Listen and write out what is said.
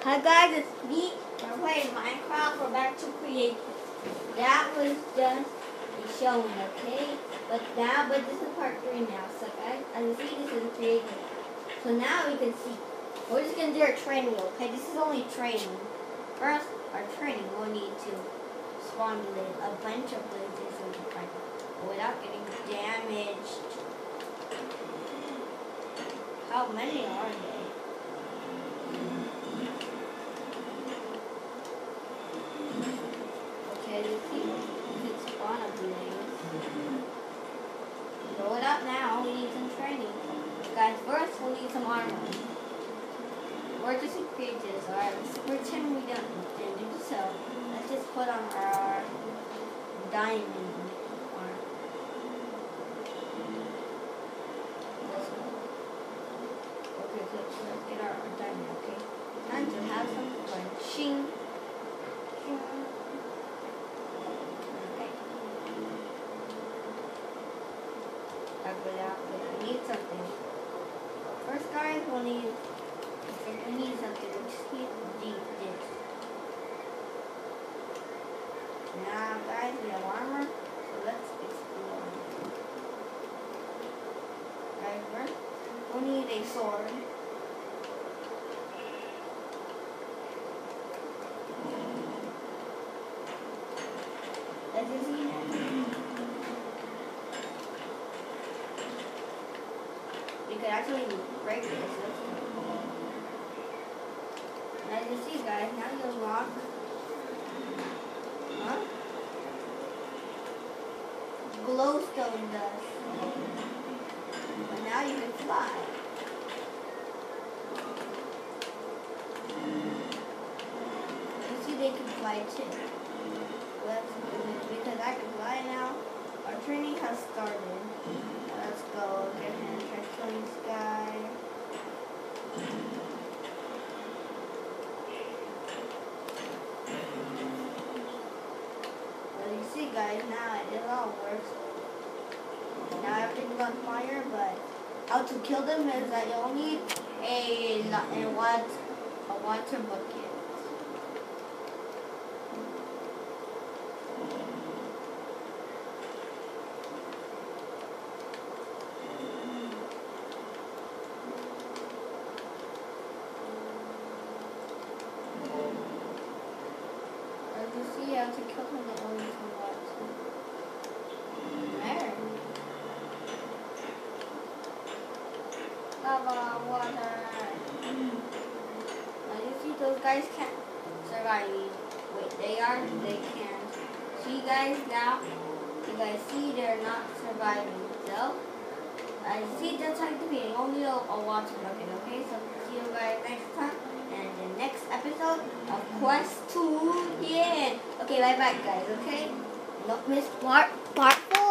Hi guys, it's me. I'm playing Minecraft. We're back to create. That was just a showing, okay? But now, but this is part three now. So guys, as you see, this is creating. So now we can see. We're just gonna do our training, okay? This is only training. First, our training, we'll need to spawn a bunch of blazes we can without getting damaged. How many are they? Okay, let's see. We can spawn a blaze. Up now. We need some training. Guys, first we'll need some armor. We're just create this, alright? Pretend we don't do so. Let's just put on our diamond armor. Okay. Let's get our, our diamond, okay? Time to have some fun. We need something. First, guys, we'll need we need something. Just need deep this. Now, guys, we have armor, so let's explore. Guys, we need a sword. As you see we could actually break this. As you see, guys, now you rock. Huh? Glowstone dust. But now you can fly. You see, they can fly too. Let's because I can fly now. Our training has started. Let's go. Get him. Try killing this guy. Well, you see, guys, now it all works. Now everything's on fire, but how to kill them is that you'll need a, a, what, a water bucket. To kill you'll need some water. There. Lava, water. Now you see those guys can't survive. Wait, they are? They can. See guys now? You guys see they're not surviving. So, I see that's like the beginning. Only a, a water bucket, okay? So see you guys next time. And the next episode of Quest to the End. Okay, bye bye guys, okay? Don't miss part part four.